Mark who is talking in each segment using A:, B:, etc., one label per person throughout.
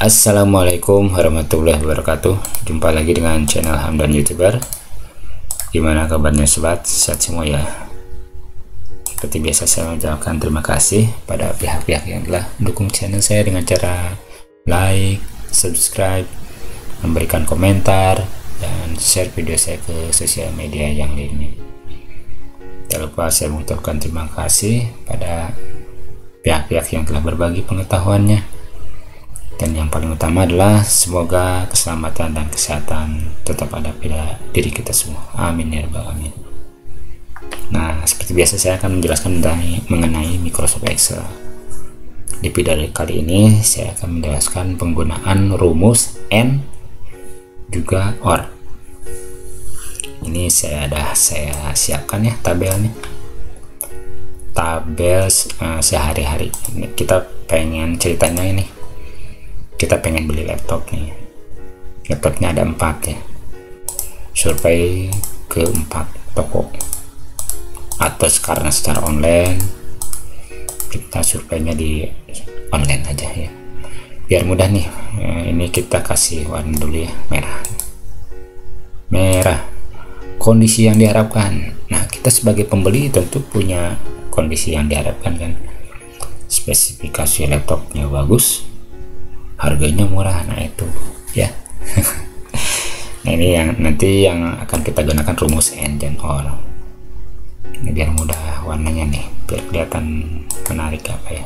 A: Assalamualaikum warahmatullahi wabarakatuh. Jumpa lagi dengan channel Hamdan Youtuber. Gimana kabarnya sobat? Sehat semua ya? Seperti biasa saya mengucapkan terima kasih pada pihak-pihak yang telah mendukung channel saya dengan cara like, subscribe, memberikan komentar, dan share video saya ke sosial media yang lainnya. Tidak lupa saya mengucapkan terima kasih pada pihak-pihak yang telah berbagi pengetahuannya dan yang paling utama adalah semoga keselamatan dan kesehatan tetap ada pada diri kita semua. Amin ya rabbal alamin. Nah seperti biasa saya akan menjelaskan mengenai, mengenai Microsoft Excel. Di video kali ini saya akan menjelaskan penggunaan rumus N juga OR. Ini saya ada saya siapkan ya tabelnya. Tabel uh, sehari-hari. Kita pengen ceritanya ini kita pengen beli laptop nih. Laptopnya ada empat ya. Survei ke empat toko. Atau karena secara online kita surveinya di online aja ya. Biar mudah nih eh, ini kita kasih warna dulu ya merah. Merah. Kondisi yang diharapkan. Nah kita sebagai pembeli tentu punya kondisi yang diharapkan kan. Spesifikasi laptopnya bagus harganya murah nah itu ya. Nah ini yang nanti yang akan kita gunakan rumus N dan OR ini biar mudah warnanya nih biar kelihatan menarik apa ya.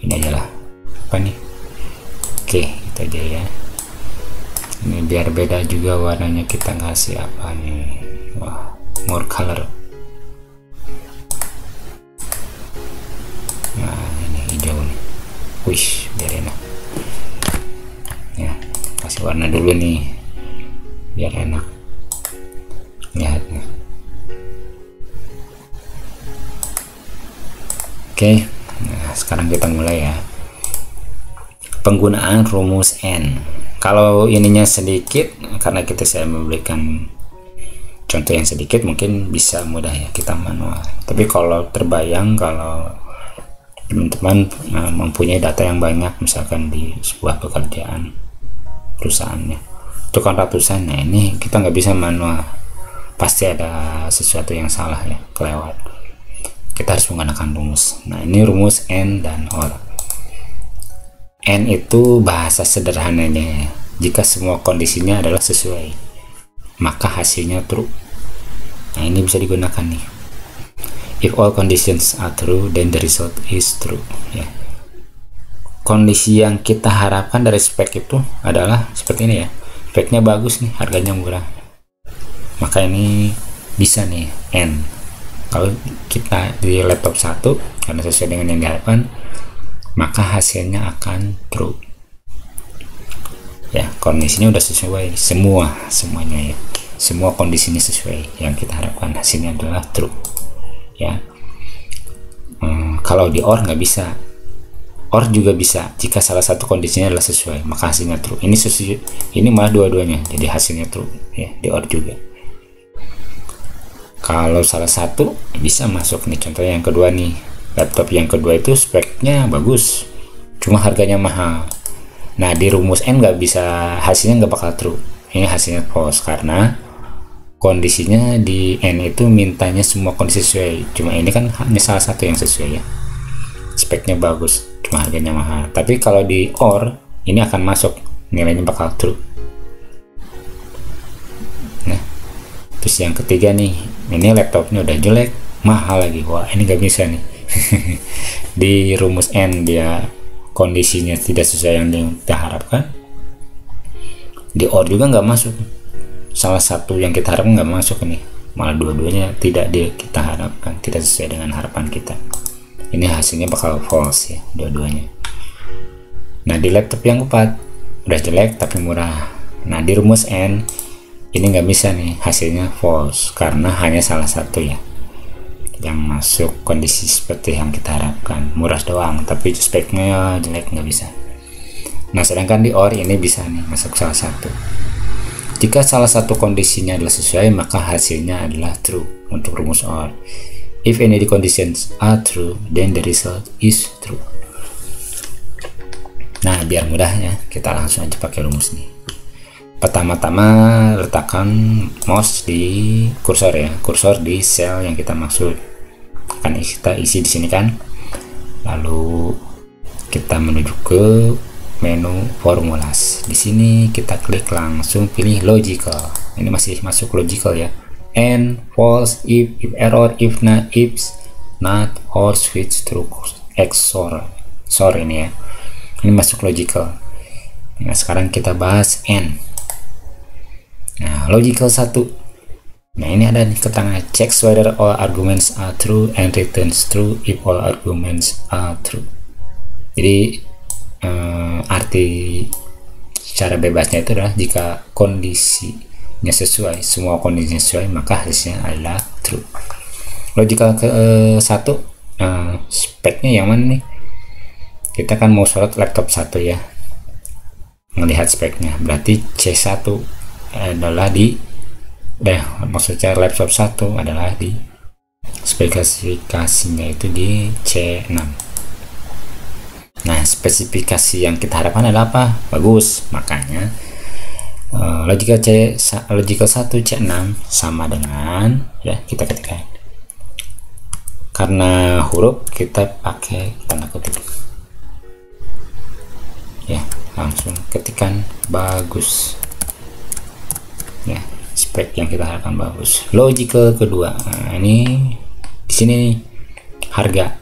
A: Ini aja lah. Apa nih? Oke itu aja ya. Ini biar beda juga warnanya kita ngasih apa nih. Wah more color. Nah ini hijau nih. Wish biar enak warna dulu nih biar enak. Lihatnya. Oke nah sekarang kita mulai ya. Penggunaan rumus N. Kalau ininya sedikit karena kita saya memberikan contoh yang sedikit mungkin bisa mudah ya kita manual. Tapi kalau terbayang kalau teman-teman uh, mempunyai data yang banyak misalkan di sebuah pekerjaan perusahaannya. Itu kan ratusan nah ini kita nggak bisa manual. Pasti ada sesuatu yang salah ya kelewat. Kita harus menggunakan rumus. Nah ini rumus N dan OR N itu bahasa sederhananya. Jika semua kondisinya adalah sesuai maka hasilnya true. Nah ini bisa digunakan nih. If all conditions are true then the result is true ya kondisi yang kita harapkan dari spek itu adalah seperti ini ya. Speknya bagus nih harganya murah. Maka ini bisa nih N. Kalau kita di laptop satu karena sesuai dengan yang diharapkan maka hasilnya akan true. Ya kondisinya udah sesuai semua semuanya ya. Semua kondisinya sesuai yang kita harapkan hasilnya adalah true. Ya. Hmm, kalau di OR nggak bisa or juga bisa jika salah satu kondisinya adalah sesuai. Maka hasilnya true. Ini sesuai ini malah dua-duanya jadi hasilnya true. Ya di or juga. Kalau salah satu bisa masuk nih. Contoh yang kedua nih. Laptop yang kedua itu speknya bagus cuma harganya mahal. Nah di rumus N nggak bisa hasilnya nggak bakal true. Ini hasilnya false karena kondisinya di N itu mintanya semua kondisi sesuai. Cuma ini kan hanya salah satu yang sesuai ya. Speknya bagus harganya mahal. Tapi kalau di OR ini akan masuk. Nilainya bakal true. Nah terus yang ketiga nih ini laptopnya udah jelek mahal lagi. Wah ini gak bisa nih. Di rumus N dia kondisinya tidak sesuai yang kita harapkan. Di OR juga nggak masuk. Salah satu yang kita harapkan nggak masuk nih. Malah dua-duanya tidak dia kita harapkan tidak sesuai dengan harapan kita ini hasilnya bakal false ya dua-duanya. Nah di laptop yang keempat udah jelek tapi murah. Nah di rumus N ini nggak bisa nih hasilnya false karena hanya salah satu ya yang masuk kondisi seperti yang kita harapkan. Murah doang tapi speknya jelek nggak bisa. Nah sedangkan di OR ini bisa nih masuk salah satu. Jika salah satu kondisinya adalah sesuai maka hasilnya adalah true untuk rumus OR If any conditions are true, then the result is true. nah biar mudah ya kita langsung aja pakai rumus nih. Pertama-tama letakkan mouse di kursor ya kursor di sel yang kita maksud. Akan kita isi di sini kan. Lalu kita menuju ke menu formulas. Di sini kita klik langsung pilih logical. Ini masih masuk logical ya and false if if error if not if not or switch to XOR XOR ini ya. Ini masuk logical. Nah sekarang kita bahas and nah logical satu. Nah ini ada di keterangan checks whether all arguments are true and returns true if all arguments are true. Jadi uh, arti secara bebasnya itu adalah jika kondisinya sesuai semua kondisinya sesuai maka hasilnya adalah true. Logical ke uh, satu uh, speknya yang mana nih? Kita kan mau sorot laptop satu ya. Melihat speknya. Berarti C1 adalah di deh maksudnya laptop satu adalah di spesifikasinya itu di C6 Nah, spesifikasi yang kita harapkan adalah apa? Bagus. Makanya uh, logical C logical 1 C6 sama dengan ya kita ketikkan. Karena huruf kita pakai tanda kutip. Ya, langsung ketikan bagus. Ya, spek yang kita harapkan bagus. Logical kedua. Nah, ini di sini harga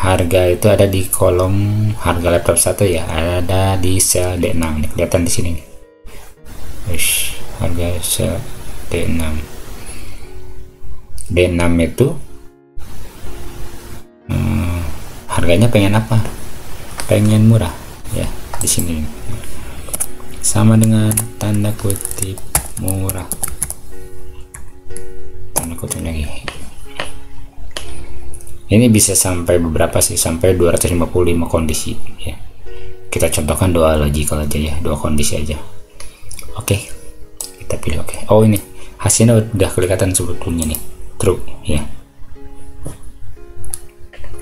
A: harga itu ada di kolom harga laptop satu ya. Ada di sel D6 nih kelihatan di sini Ush, harga sel D6 D6 itu hmm, harganya pengen apa? Pengen murah ya di sini. Sama dengan tanda kutip murah. Tanda kutip lagi ini bisa sampai beberapa sih sampai 255 kondisi ya. Kita contohkan dua logical aja ya dua kondisi aja. Oke kita pilih oke. Oh ini. Hasilnya udah kelihatan sebetulnya nih true ya.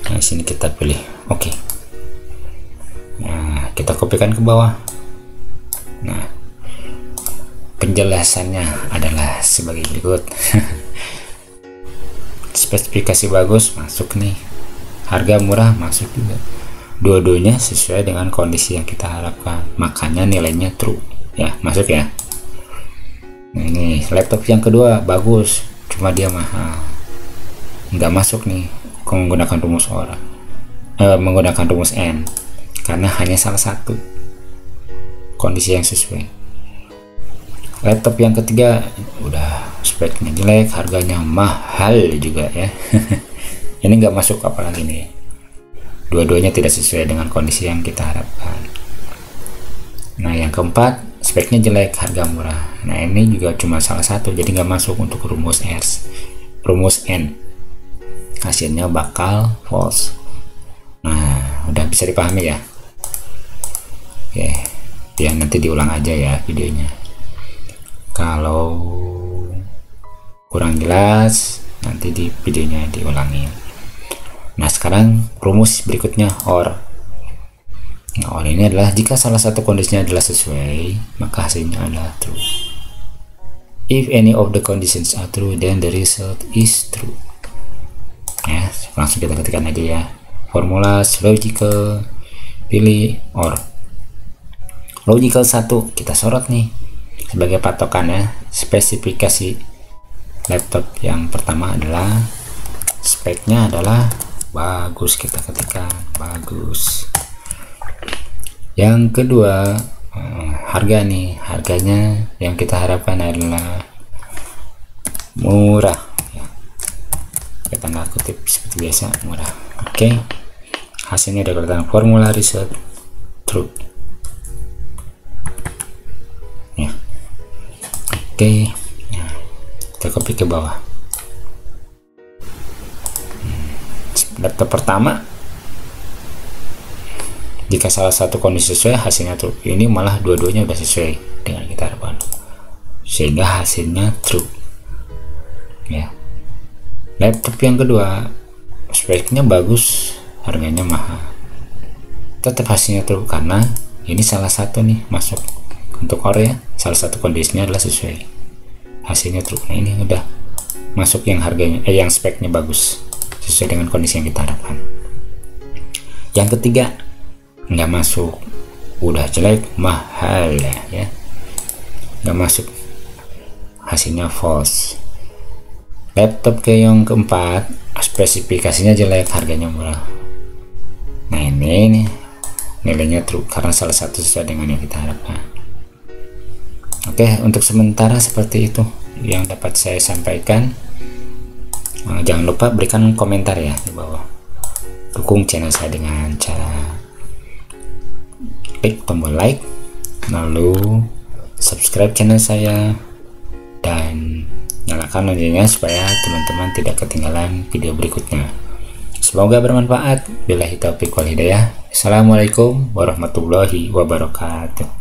A: Nah sini kita pilih oke. Nah kita kopikan ke bawah. Nah penjelasannya adalah sebagai berikut spesifikasi bagus masuk nih. Harga murah masuk juga. Dua-duanya sesuai dengan kondisi yang kita harapkan. Makanya nilainya true. Ya masuk ya. Nah, ini laptop yang kedua bagus. Cuma dia mahal. Nggak masuk nih menggunakan rumus orang. Eh, menggunakan rumus n. Karena hanya salah satu. Kondisi yang sesuai. Laptop yang ketiga udah speknya jelek harganya mahal juga ya. Ini nggak masuk apalagi nih. Dua-duanya tidak sesuai dengan kondisi yang kita harapkan. Nah yang keempat speknya jelek harga murah. Nah ini juga cuma salah satu jadi nggak masuk untuk rumus R rumus N. Hasilnya bakal false. Nah udah bisa dipahami ya? Oke ya nanti diulang aja ya videonya. Kalau kurang jelas nanti di videonya diulangi. Nah sekarang rumus berikutnya OR. Nah OR ini adalah jika salah satu kondisinya adalah sesuai maka hasilnya adalah true. If any of the conditions are true then the result is true. Ya langsung kita ketikkan aja ya. Formula logical pilih OR. Logical satu kita sorot nih. Sebagai patokan ya spesifikasi laptop yang pertama adalah speknya adalah bagus kita ketikkan bagus yang kedua eh, harga nih harganya yang kita harapkan adalah murah ya. kita nggak kutip seperti biasa murah oke okay. hasilnya ada kelihatan formula research true Oke, nah, kita copy ke bawah. Laptop pertama, jika salah satu kondisi sesuai, hasilnya true. Ini malah dua-duanya udah sesuai dengan kita harapkan, sehingga hasilnya true. Ya, laptop yang kedua, speknya bagus, harganya mahal. tetap hasilnya true karena ini salah satu nih masuk untuk core ya salah satu kondisinya adalah sesuai hasilnya true nah ini udah masuk yang harganya eh yang speknya bagus sesuai dengan kondisi yang kita harapkan. Yang ketiga nggak masuk. Udah jelek mahal ya nggak masuk. Hasilnya false. Laptop ke yang keempat spesifikasinya jelek harganya murah. Nah ini nih nilainya true karena salah satu sesuai dengan yang kita harapkan oke untuk sementara seperti itu yang dapat saya sampaikan. Nah, jangan lupa berikan komentar ya di bawah. Dukung channel saya dengan cara klik tombol like lalu subscribe channel saya dan nyalakan loncengnya supaya teman-teman tidak ketinggalan video berikutnya. Semoga bermanfaat. Bila taufiq wal hidayah. Assalamualaikum warahmatullahi wabarakatuh